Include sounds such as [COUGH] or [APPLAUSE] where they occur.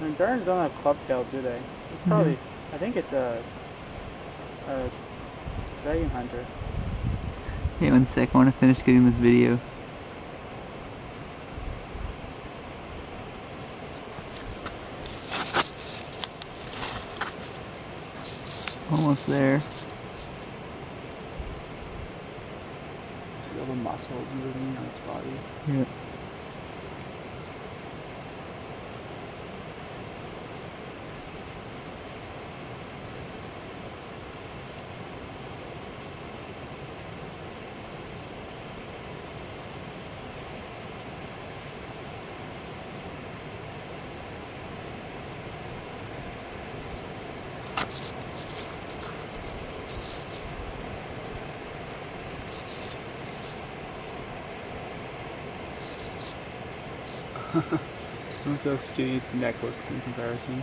And Darners don't have club tail, do they? It's probably. Mm-hmm. I think it's a. a dragon hunter. Hey, one sec. I want to finish getting this video. Almost there. See all the muscles moving on its body. Yep. [LAUGHS] Look how skinny its neck looks in comparison.